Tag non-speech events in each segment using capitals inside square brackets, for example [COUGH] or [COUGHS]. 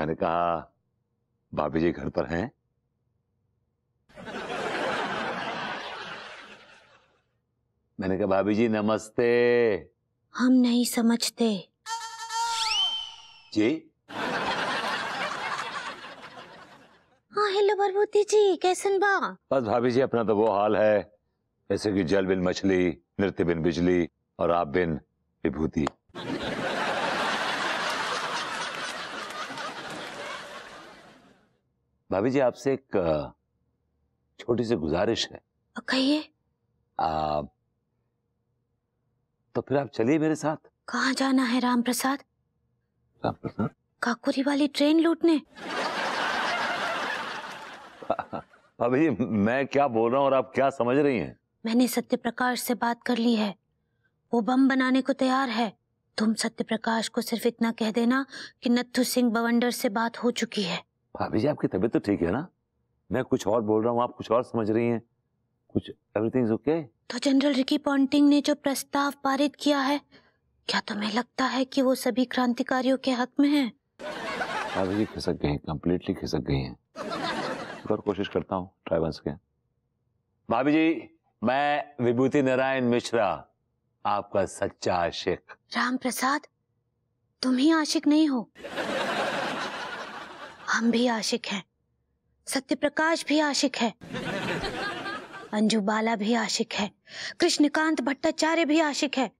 मैंने कहा भाभी जी घर पर हैं? मैंने कहा भाभी जी नमस्ते। हम नहीं समझते। जी? हाँ हेलो बरबूती जी कैसन बा? बस भाभी जी अपना तो वो हाल है। जैसे कि जल बिन मछली नृत्य बिन बिजली और आप बिन विभूति। भाभी जी आपसे एक छोटी सी गुजारिश है। कहिए। तो फिर आप चलिए मेरे साथ। कहाँ जाना है राम प्रसाद राम प्रसाद काकुरी वाली ट्रेन लूटने। भाभी जी मैं क्या बोल रहा हूँ और आप क्या समझ रही हैं? मैंने सत्य प्रकाश से बात कर ली है। वो बम बनाने को तैयार है। तुम सत्य प्रकाश को सिर्फ़ इतना कह देना कि नत्थु सिंह बवंडर से बात हो चुकी है। भाभी जी आपकी तबीयत तो ठीक है ना? मैं कुछ और बोल रहा हूँ आप कुछ और समझ रही हैं। कुछ एवरीथिंग ओके तो जनरल रिकी पॉन्टिंग ने जो प्रस्ताव पारित किया है क्या तुम्हें लगता है कि वो सभी क्रांतिकारियों के हक में है? भाभी जी खिसक गई कंप्लीटली खिसक गई हैं। एक और कोशिश करता हूँ ट्राई वंस अगेन भाभी जी मैं विभूति नारायण मिश्रा आपका सच्चा आशिक। राम प्रसाद तुम ही आशिक नहीं हो। हम भी आशिक हैं। सत्य प्रकाश भी आशिक है। अंजू बाला भी आशिक है। कृष्णकांत भट्टाचार्य भी आशिक है।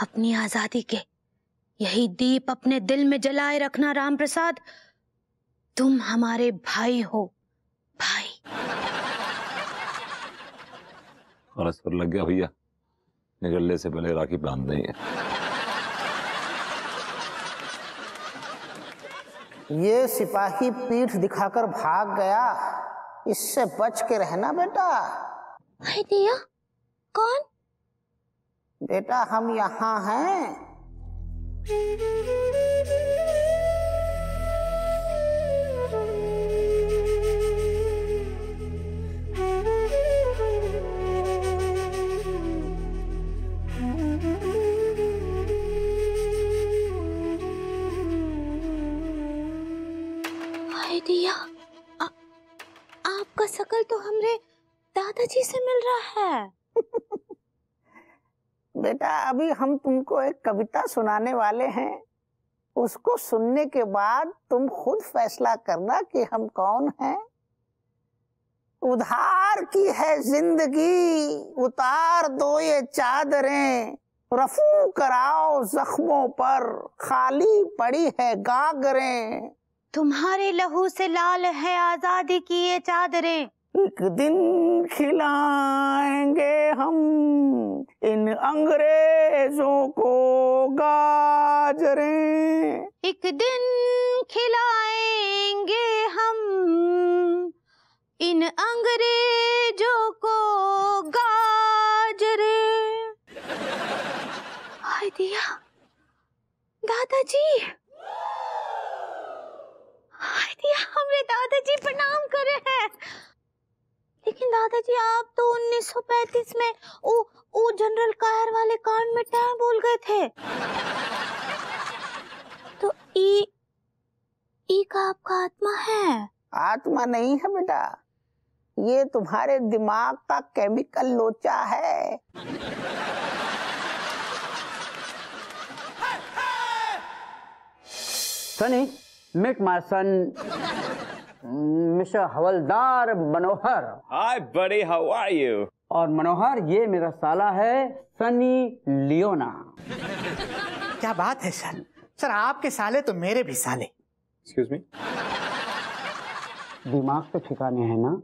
अपनी आज़ादी के यही दीप अपने दिल में जलाए रखना राम प्रसाद तुम हमारे भाई हो, भाई। और लग गया भैया, निकलने से पहले राखी बाँध देंगे। ये सिपाही पीठ दिखाकर भाग गया। इससे बच के रहना बेटा। दिया कौन? बेटा हम यहाँ हैं। दिया आ, आपका शकल तो हमरे दादाजी से मिल रहा है। [LAUGHS] बेटा अभी हम तुमको एक कविता सुनाने वाले हैं। उसको सुनने के बाद तुम खुद फैसला करना कि हम कौन हैं। उधार की है ज़िंदगी उतार दो ये चादरें। रफू कराओ जख्मों पर खाली पड़ी है गागरें। तुम्हारे लहू से लाल है आज़ादी की ये चादरें। एक दिन खिलाएँगे हम इन अंग्रेज़ों को गाजरें। एक दिन खिलाएँगे हम इन अंग्रेज़ों को गाजरे। हाय दिया दादाजी हाय दिया हमरे दादाजी प्रणाम करे हैं। लेकिन दादाजी आप तो 1935 में ओ ओ जनरल कायर वाले कांड में टाइम बोल गए थे। तो ई ई का आपका आत्मा है? आत्मा नहीं है बेटा। ये तुम्हारे दिमाग का केमिकल लोचा है। Sonny, meet my son, Mr. Havildar Manohar Hi, buddy. How are you? और मनोहर ये मेरा साला है सनी लियोना क्या बात है सर सर आपके साले तो मेरे भी साले Excuse me. दिमाग तो ठिकाने है ना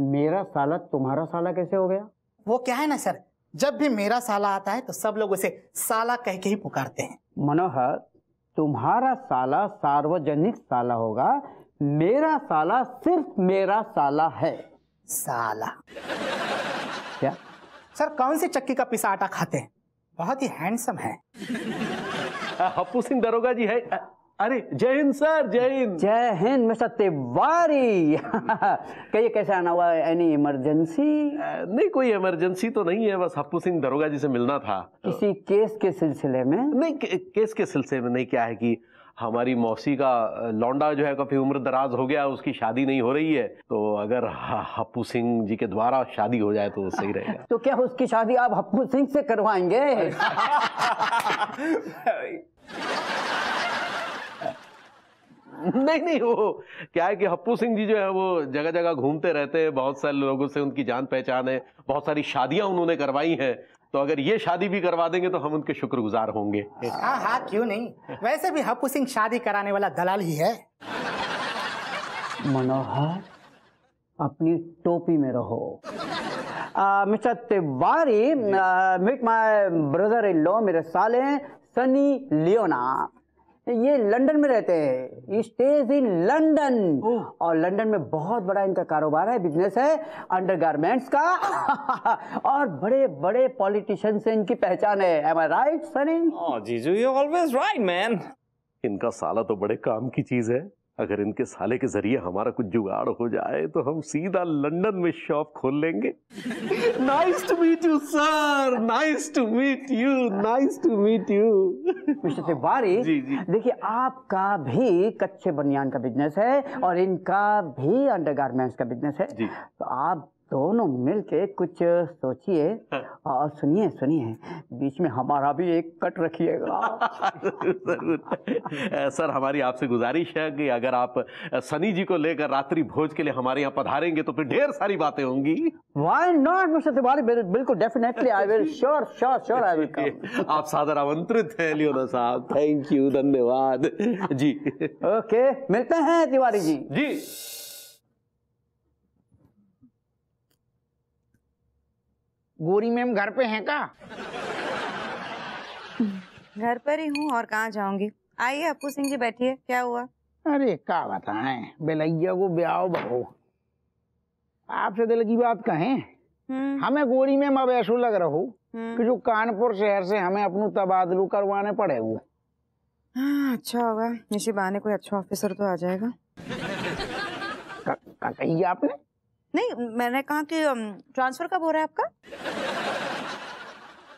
मेरा साला तुम्हारा साला कैसे हो गया वो क्या है ना सर जब भी मेरा साला आता है तो सब लोग उसे साला कह के ही पुकारते हैं मनोहर तुम्हारा साला सार्वजनिक साला होगा। मेरा साला सिर्फ़ मेरा साला है। साला। क्या? सर कौन सी चक्की का पिसा आटा खाते हैं? बहुत ही हैंडसम है। हप्पू सिंह दरोगा जी है। अरे जय हिंद सर जय हिंद। जय हिंद मिस्टर तिवारी [LAUGHS] कहिए कैसे आना हुआ? एनी इमरजेंसी नहीं कोई इमरजेंसी तो नहीं है बस हप्पू सिंह दरोगा जी से मिलना था। किसी केस के सिलसिले में? नहीं के, केस के सिलसिले में नहीं क्या है कि हमारी मौसी का लौंडा जो है काफ़ी उम्र दराज हो गया उसकी शादी नहीं हो रही है तो अगर हप्पू सिंह जी के द्वारा शादी हो जाए तो सही रहेगा। [LAUGHS] तो क्या उसकी शादी आप हप्पू सिंह से करवाएँगे? [LAUGHS] [LAUGHS] नहीं नहीं वो क्या है कि हप्पू सिंह जी जो है वो जगह जगह घूमते रहते हैं बहुत सारे लोगों से उनकी जान पहचान है बहुत सारी शादियाँ उन्होंने करवाई हैं तो अगर ये शादी भी करवा देंगे तो हम उनके शुक्रगुजार होंगे। हाँ हाँ क्यों नहीं? वैसे भी हप्पू सिंह शादी कराने वाला दलाल ही है। मनोहर अपनी टोपी में रहो। Mister Tiwari meet my brother in law मेरे साले सनी लियोना। ये लंदन में रहते हैं। स्टेज इन लंदन और लंदन में बहुत बड़ा इनका कारोबार है बिज़नेस है अंडरगारमेंट्स का। [LAUGHS] और बड़े बड़े पॉलिटिशियन से इनकी पहचान है। एम आई राइट सनी जीजू यू ऑलवेज राइट मैन इनका साला तो बड़े काम की चीज़ है। अगर इनके साले के ज़रिए हमारा कुछ जुगाड़ हो जाए तो हम सीधा लंदन में शॉप खोल लेंगे। Nice to meet you sir nice to meet you nice to meet you mister Tiwari. देखिए आपका भी कच्चे बनियान का बिज़नेस है और इनका भी अंडरगारमेंट्स का बिज़नेस है। तो आप दोनों मिलके कुछ सोचिए और सुनिए सुनिए। बीच में हमारा भी एक कट रखिएगा। ज़रूर। सर हमारी आपसे गुजारिश है कि अगर आप सनी जी को लेकर रात्रि भोज के लिए हमारे यहाँ पधारेंगे तो फिर ढेर सारी बातें होंगी। व्हाई नॉट मिस्टर तिवारी बिल्कुल definitely I will sure sure sure I will come आप सादर आमंत्रित हैं लियोना साहब। थैंक यू धन्यवाद। जी। ओके मिलते हैं तिवारी जी। जी। गोरी मैम घर पे हैं का? घर पर ही हूँ और कहाँ जाऊँगी? आइए अपू सिंह जी बैठिए। क्या हुआ? अरे का बताएँ? बेलैया को ब्याह बहो। आपसे दिल की बात कहें? हम्म। हमें गोरी मैम अब ऐसा लग रहा हो हम्म। कि जो कानपुर शहर से हमें अपनू तबादलू करवाने पड़े वो। हाँ, अच्छा होगा। इसी बहाने कोई अच्छा ऑफिसर तो आ जाएगा। कही आपने? नहीं मैंने कहा कि ट्रांसफ़र कब हो रहा है आपका?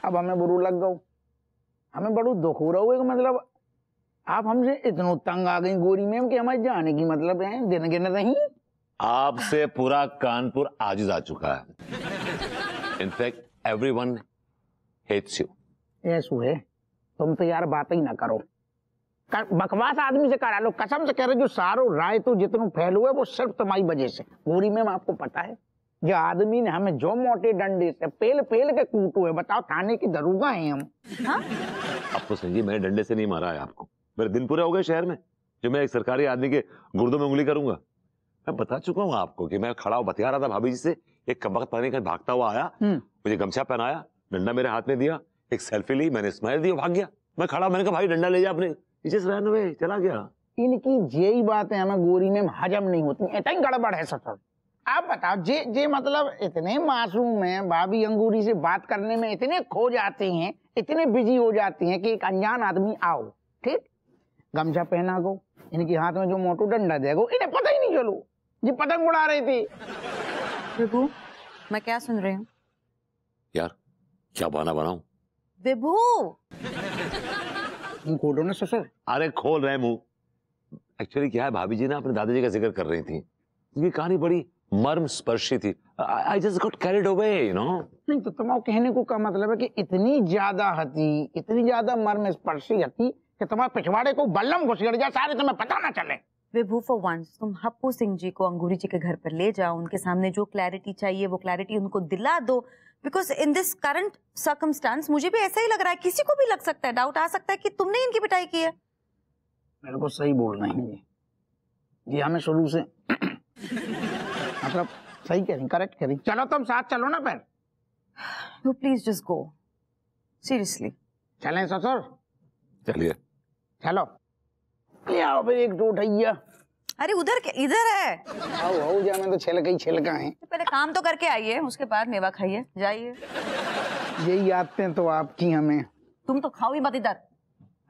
अब हमें बुरू लग गो हमें बड़ू दुख हो रहा हो कि मतलब आप हमसे इतना तंग आ गई गोरी मैम कि हमारे जाने की मतलब है दिन गिन रही। आपसे पूरा कानपुर आजिज आ चुका है। In fact everyone hates you ऐसू है तुम तो यार बात ही ना करो। बकवास आदमी से करा लो कसम से कह रहे जो सारो राय तो जितना फैलू है वो सिर्फ़ तुम्हारी वजह से। गोरी मैम आपको पता है जो आदमी ने हमें जो मोटे डंडे से पेल पेल के कूटू है बताओ थाने की दरोगा हैं हम। आपको जी मैंने डंडे से नहीं मारा है आपको। मेरे दिन पूरे हो गए शहर में जो मैं एक सरकारी आदमी के गुर्दों में उंगली करूँगा। मैं बता चुका हूँ आपको कि मैं खड़ा हो बतिया रहा था भाभी जी से एक कबक पानी का भागता हुआ आया हम्म। मुझे गमछा पहनाया डंडा मेरे हाथ में दिया एक सेल्फी ली मैंने स्माइल दी भाग गया। मैं खड़ा मैंने कहा भाई डंडा ले जा अपने। से रहने हुए चला गया। इनकी यही बातें हमें गोरी में हजम नहीं होती इतना ही गड़बड़ है ससुर। आप बताओ जे जे मतलब इतने मासूम हैं भाभी अंगूरी से बात करने में इतने खो जाते हैं इतने बिज़ी हो जाती हैं कि एक अनजान आदमी आओ ठीक? गमछा पहना गो इनके हाथ में जो मोटू डंडा देगो इन्हें पता ही नहीं चलो ये पतंग उड़ा रहे थे। विभू मैं क्या सुन रही हूँ? यार क्या बहाना बनाऊँ? विभू! तुम खोलो ना ससुर? अरे खोल रहे मुँह। एक्चुअली क्या है भाभी जी ना अपने दादाजी का ज़िक्र कर रही थी। ये कहानी बड़ी मर्म स्पर्शी थी I just got carried away you know नहीं तो तुम्हारा कहने को का मतलब है कि इतनी ज़्यादा हती इतनी ज़्यादा मर्म स्पर्शी हती कि तुम्हारे पिछवाड़े को बल्लम घुस गड़ जाए सारे तुम्हें पता ना चले। विभू फॉर वंस तुम हप्पू सिंह जी को अंगूरी जी के घर पर ले जाओ उनके सामने जो क्लैरिटी चाहिए वो क्लैरिटी उनको दिला दो। Because in this current circumstances मुझे भी ऐसा ही लग रहा है किसी को भी लग सकता है डाउट आ सकता है कि तुमने इनकी पिटाई की है। मेरे को सही बोल रही है। ये हमें शुरू से [COUGHS] मतलब सही कह रही करेक्ट कह रही। चलो तुम साथ चलो ना फिर। You please just go seriously चलें ससुर। चलिए। चलो। ले आओ फिर एक दो ढैया अरे उधर क्या इधर है। आओ आओ जा मैं तो छिलका ही छिलका है। पहले काम तो करके आइए उसके बाद मेवा खाइए जाइए। यही आते तो आपकी हमें। तुम तो खाओ ही मत इधर।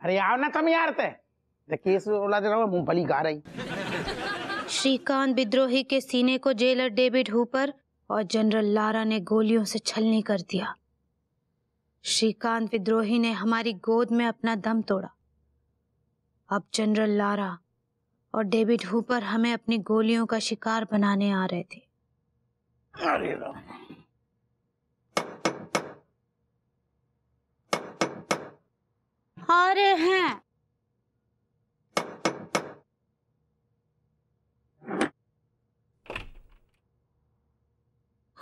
अरे आओ ना तुम यार ते केस बोला रहा मूंगफली खा रही। श्रीकांत विद्रोही के सीने को जेलर डेविड हुपर और जनरल लारा ने गोलियों से छलनी कर दिया। श्रीकांत विद्रोही ने हमारी गोद में अपना दम तोड़ा। अब जनरल लारा और डेविड हुपर हमें अपनी गोलियों का शिकार बनाने आ रहे थे। अरे आ रहे हैं।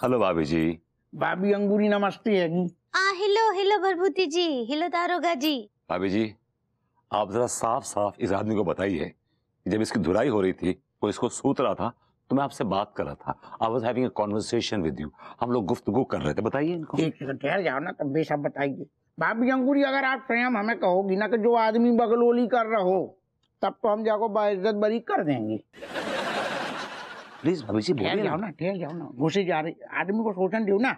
हेलो भाभी जी। भाभी अंगूरी नमस्ते हैगी आ हिलो हिलो भरभूति जी हिलो दारोगा जी। भाभी जी आप जरा साफ़ साफ़ इस आदमी को बताइए। जब इसकी धुलाई हो रही थी वो इसको सूत रहा था तो मैं आपसे बात कर रहा था। I was having conversation with you हम लोग गुफ्तगू कर रहे थे। बताइए इनको। एक सेकंड ठहर जाओ ना तब बेशक बताइए भाभी अंगूरी अगर आप स्वयं हमें कहोगी ना कि जो आदमी बगलोली कर रहा हो तब तो हम जाको बाइज्जत बरी कर देंगे। प्लीज़ भाभी जी ठहर जाओ ना ना ठहर जाओ ना। घुसे जा रही आदमी को सोचन दो ना।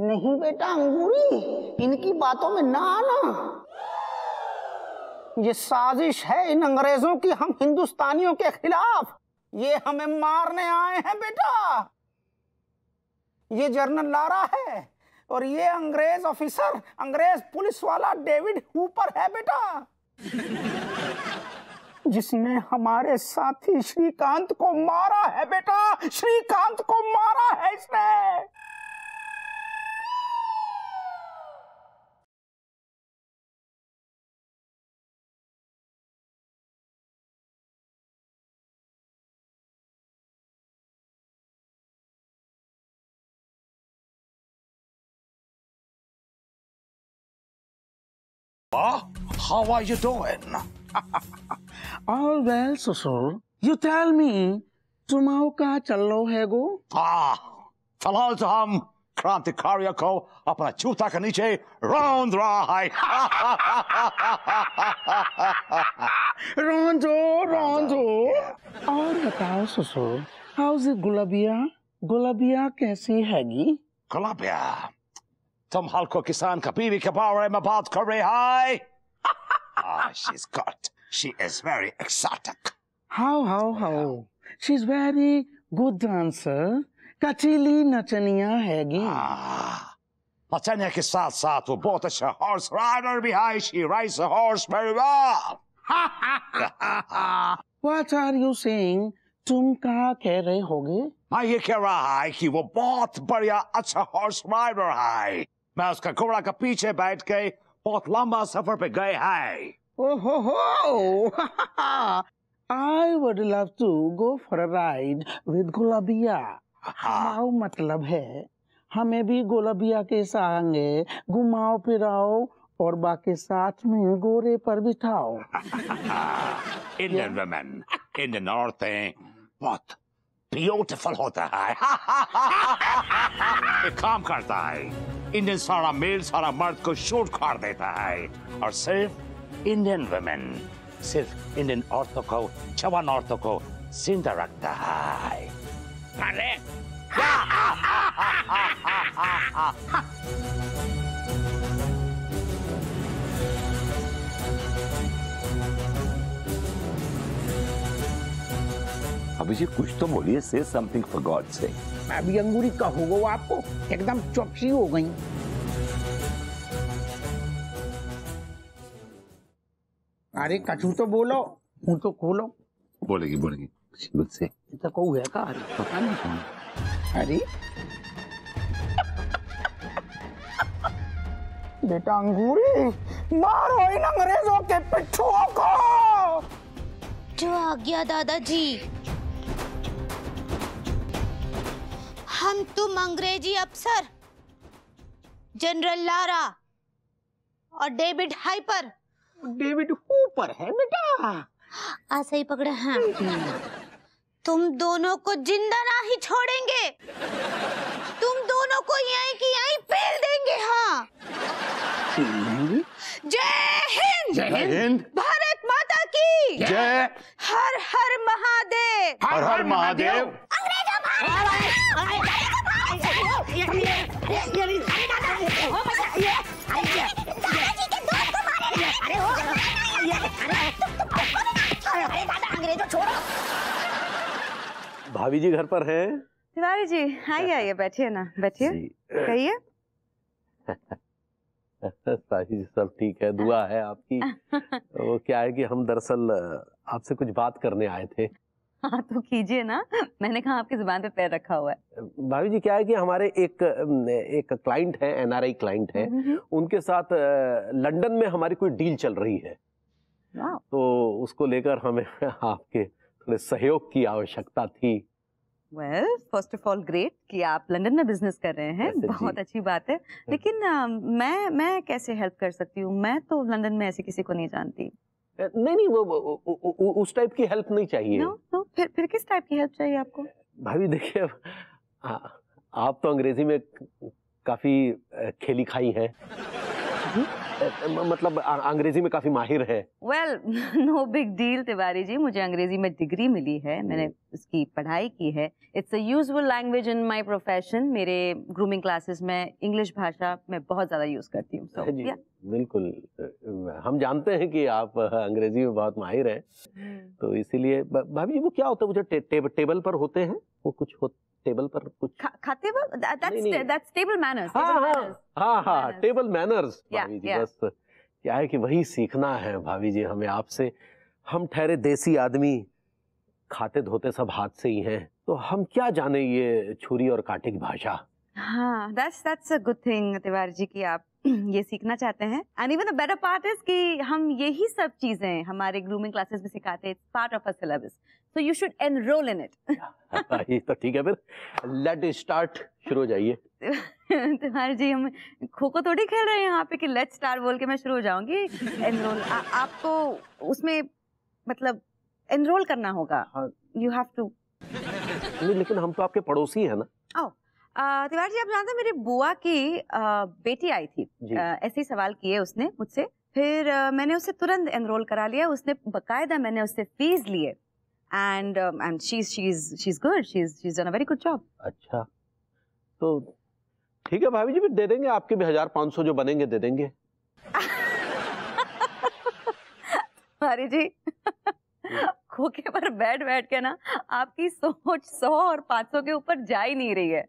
नहीं बेटा अंगूरी इनकी बातों में ना आना। ये साजिश है इन अंग्रेज़ों की, हम हिंदुस्तानियों के खिलाफ। ये हमें मारने आए हैं, बेटा। ये जर्नल लारा है, और ये अंग्रेज़ ऑफिसर, अंग्रेज़ पुलिस वाला डेविड हुपर है, बेटा। जिसने हमारे साथी श्रीकांत को मारा है, बेटा। श्रीकांत को मारा है इसने। How are you doing? [LAUGHS] All well, ससुर You tell me, तुम्हारा क्या चल रहा है गो Ah, फ़िलहाल तो हम क्रांतिकारियों को अपना जूता के नीचे रौंद रहा है रोंदो रोंदो और बताओ ससुर हाउस इज़ गुलाबिया? गुलाबिया कैसी हैगी? गुलाबिया तुम हल्को किसान का बीवी के बारे में बात कर रहे हैं ah, she's good. She is very exotic. How how how she is very good dancer कचीली नचनिया हैगी नचनिया के साथ साथ वो बहुत अच्छा हॉर्स राइडर भी है she rides a horse very well. What are you saying तुम क्या कह रहे होगे? मैं ये कह रहा है कि वो बहुत बढ़िया अच्छा हॉर्स राइडर है। मैं उसका घोड़ा के पीछे बैठ के बहुत लंबा सफ़र पे गए हैं! [LAUGHS] I would love to go for a ride with गुलाबिया हमारा मतलब है हमें भी गुलाबिया के संगे घुमाओ फिराओ और बाकी साथ में गोरे पर बिठाओ। [LAUGHS] इंडियन in the north बहुत ब्यूटीफुल होता है। [LAUGHS] एक काम करता है इंडियन सारा मेल सारा मर्द को शूट कर देता है। और सिर्फ़ इंडियन वुमेन सिर्फ़ इंडियन औरतों को जवान औरतों को ज़िंदा रखता है। अरे! [LAUGHS] [LAUGHS] अभी जी कुछ तो बोलिए से समथिंग फॉर गॉड से अभी अंगूरी कहूँगा वो आपको एकदम चौकसी हो गई। अरे कछु तो बोलो मुँह तो खोलो। बोलेगी बोलेगी। खुद से तो कहू है का अरे पता नहीं कौन। अरे। बेटा अंगूरी मारो इन अंग्रेज़ों के पिट्ठुओं को। जो आ गया दादाजी। हम तुम अंग्रेज़ी अफसर जनरल लारा और डेविड हाइपर। डेविड ऊपर है बेटा। ऐसे ही पकड़े हैं। तुम दोनों को ज़िंदा नहीं छोड़ेंगे। तुम दोनों को यहीं की यहीं पेल देंगे हाँ। जय हिंद! जय हिंद। भारत माता की! जय हर हर महादेव। हर हर महादेव। भाभी जी घर पर हैं? तिवारी जी आइए आइए बैठिए ना बैठिए। कहिए। [LAUGHS] साही सब ठीक है? दुआ है आपकी। [LAUGHS] वो क्या है कि हम दरअसल आपसे कुछ बात करने आए थे। हाँ तो कीजिए ना। मैंने कहा आपकी ज़ुबान पे पैर रखा हुआ है। भाभी जी क्या है कि हमारे एक एक क्लाइंट है एनआरआई क्लाइंट है। हम्म, उनके साथ लंदन में हमारी कोई डील चल रही है। तो उसको लेकर हमें [LAUGHS] आपके थोड़े सहयोग की आवश्यकता थी। Well first of all great कि आप लंदन में बिज़नेस कर रहे हैं। बहुत अच्छी बात है। लेकिन अ, मैं मैं कैसे हेल्प कर सकती हूँ? मैं तो लंदन में ऐसे किसी को नहीं जानती। नहीं नहीं वो, वो, वो, वो उस टाइप की हेल्प नहीं चाहिए। नो नो फिर फिर किस टाइप की हेल्प चाहिए आपको? भाभी देखिए आप तो अंग्रेज़ी में काफ़ी खेली खाई हैं। मतलब अंग्रेज़ी में काफ़ी माहिर है। Well no big deal Tiwari ji मुझे अंग्रेज़ी में डिग्री मिली है मैंने उसकी पढ़ाई की है। It's a usual language in my profession मेरे ग्रूमिंग क्लासेस में इंग्लिश भाषा मैं बहुत ज़्यादा यूज़ करती हूँ so, yeah. बिल्कुल हम जानते हैं कि आप अंग्रेज़ी में बहुत माहिर हैं। तो इसीलिए भाभी जी वो क्या होता है? वो जो टे, टे, टेबल पर होते हैं? वो कुछ हो टेबल पर कुछ खा, खाते दैट्स टेबल मैनर्स हाँ हाँ हाँ हाँ टेबल मैनर्स भाभी जी बस क्या है कि वही सीखना है भाभी जी हमें आपसे। हम ठहरे देसी आदमी खाते धोते सब हाथ से ही हैं तो हम क्या जाने ये छुरी और कांटे की भाषा? हाँ that's that's a good thing Tiwari ji कि आप [CLEARS THROAT] ये सीखना चाहते हैं। And even the better part is कि हम यही सब चीज़ें हमारे ग्रूमिंग क्लासेस में सिखाते हैं part of a syllabus so you should enrol in it ये तो ठीक है फिर। लेट स्टार्ट शुरू हो जाइए। [LAUGHS] तिवारी जी हम खो खो थोड़ी खेल रहे हैं यहाँ पे कि लेट्स स्टार्ट बोल के मैं शुरू हो जाऊँगी। एनरोल आपको उसमें मतलब एनरोल करना होगा। यू हैव टू लेकिन हम तो आपके पड़ोसी हैं ना। आ, तिवारी जी आप जानते हैं मेरी बुआ की आ, बेटी आई थी। ऐसे ही सवाल किए उसने मुझसे। फिर आ, मैंने उसे तुरंत एनरोल करा लिया। उसने बकायदा मैंने उससे फ़ीस लिए। And and she she is she is good she is she is done a very good job अच्छा। तो ठीक है भाभी जी फिर दे देंगे आपके भी हज़ार पाँच सौ जो बनेंगे दे देंगे। [LAUGHS] तिवारी जी। खोखे पर बैठ बैठ के ना, आपकी सोच सौ और पाँच सौ के ऊपर जा ही नहीं रही है।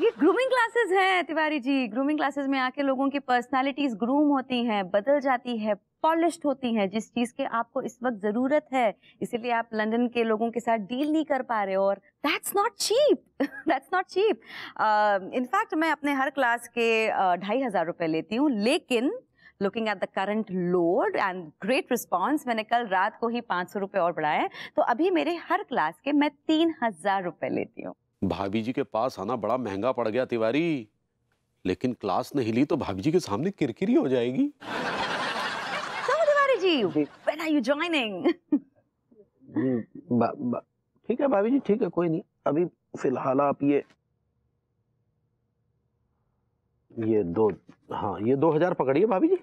ये ग्रूमिंग क्लासेस हैं, तिवारी जी। ग्रूमिंग क्लासेस में आके लोगों की पर्सनालिटीज ग्रूम होती हैं, बदल जाती है पॉलिश्ड होती हैं, जिस चीज़ के आपको इस वक्त ज़रूरत है। इसीलिए आप लंदन के लोगों के साथ डील नहीं कर पा रहे और that's not cheap that's not cheap in fact मैं अपने हर क्लास के ढाई हज़ार रुपए लेती हूँ, लेकिन looking at the current load and great response मैंने कल रात को ही पाँच सौ रुपये और बढ़ाए तो अभी मेरे हर क्लास के मैं तीन हज़ार रुपए लेती हूँ। भाभी जी के पास आना बड़ा महँगा पड़ गया तिवारी। लेकिन क्लास नहीं ली तो भाभी जी के सामने किरकिरी हो जाएगी। So, Tiwari ji when are you joining? हम्म, बा- बा- ठीक है भाभी जी ठीक है कोई नहीं। अभी फ़िलहाल आप ये ये दो हाँ ये दो हज़ार पकड़िए भाभी जी।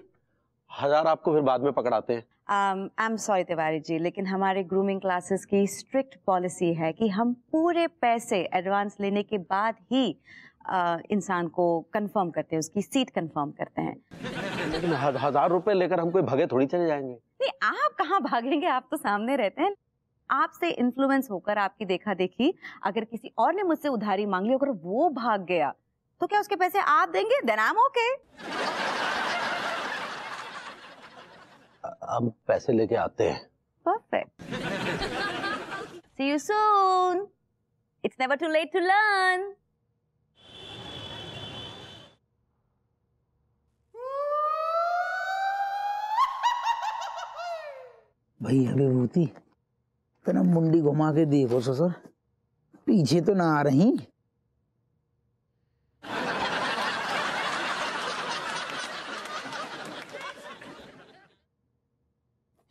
हज़ार आपको फिर बाद में पकड़ाते हैं। I am sorry Tiwari ji लेकिन हमारे ग्रूमिंग क्लासेस की स्ट्रिक्ट पॉलिसी है कि हम पूरे पैसे एडवांस लेने के बाद ही uh, इंसान को कंफर्म करते हैं उसकी सीट कंफर्म करते हैं। लेकिन हज- हज़ार रुपए लेकर हम कोई भागे थोड़ी चले जाएँगे। नहीं आप कहाँ भागेंगे? आप तो सामने रहते हैं। आपसे इन्फ्लुएंस होकर आपकी देखा देखी अगर किसी और ने मुझसे उधारी मांग ली अगर वो भाग गया तो क्या उसके पैसे आप देंगे? देन आई एम ओके हम पैसे लेके आते हैं। Perfect see you soon it's never too late to learn भाई अभी भूति तो ना मुंडी घुमा के देखो सर पीछे तो ना आ रही।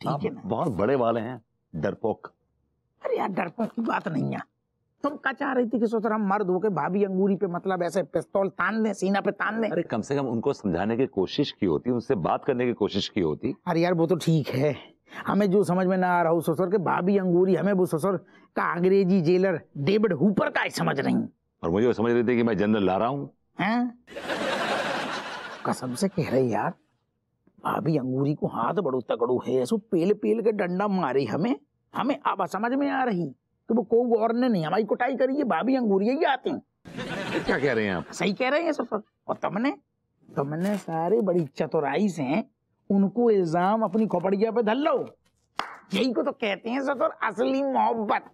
ठीक है ना? बहुत बड़े वाले हैं डरपोक। अरे यार डरपोक की बात नहीं है। तुम क्या चाह रही थी कि सोच हम मर्द होके भाभी अंगूरी पे मतलब ऐसे पिस्तौल तान दे सीना पे तान दे अरे कम से कम उनको समझाने की कोशिश की होती उनसे बात करने की कोशिश की होती। अरे यार वो तो ठीक है। हमें जो समझ में ना आ रहा हो ससुर के भाभी अंगूरी हमें वो ससुर का अंग्रेज़ी जेलर डेविड हुपर का ही समझ रही। और मुझे समझ रही थी कि मैं जनरल ला रहा हूँ। कसम से कह रही यार। भाभी अंगूरी को हाथ बड़ो तगड़ो है ऐसो पेल पेल के डंडा मारी हमें। हमें अब समझ में आ रही। तो वो को और ने नहीं हमारी कुटाई करी है भाभी अंगूरी ही आती क्या कह रहे हैं आप? सही कह रहे हैं ससुर और तुमने? तुमने सारे बड़ी चतुराई से उनको इल्ज़ाम अपनी खोपड़िया पे धर लो। यही को तो कहते हैं ससुर असली मोहब्बत।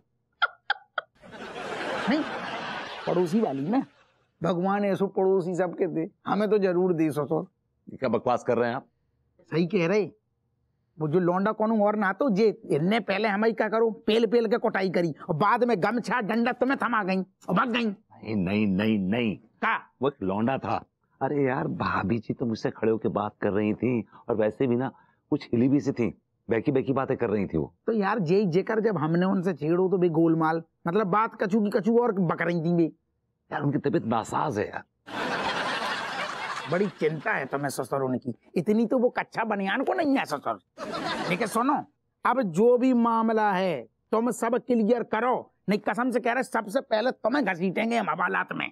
[LAUGHS] नहीं पड़ोसी वाली ना। भगवान ऐसो पड़ोसी सबके दे। हमें तो ज़रूर दे ससुर। क्या बकवास कर रहे हैं आप? सही कह रहे वो जो लौंडा कौन और ना तो जे इनने पहले हमें क्या करो? पेल पेल के कोटाई करी और बाद में गमछा डंडा तुम्हें थमा गई और भाग गई। नहीं नहीं नहीं नहीं। का? वो एक लौंडा था। अरे यार भाभी जी तो मुझसे खड़े होकर बात कर रही थी और वैसे भी ना कुछ हिली भी सी थी। बैकी बैकी बातें कर रही थी वो। तो यार जे जेकर जब हमने उनसे छेड़ो तो बे गोलमाल मतलब बात कछू की कछू और बक रही थी बे यार उनकी तबीयत नासाज है यार। बड़ी चिंता है तुम्हें ससुर होने की इतनी तो वो कच्चा बनियान को नहीं है ससुर। ठीक है, सुनो। अब जो भी मामला है, तुम सब क्लियर करो। नहीं, कसम से कह रहे सबसे पहले तुम्हें घसीटेंगे हम हवालात में।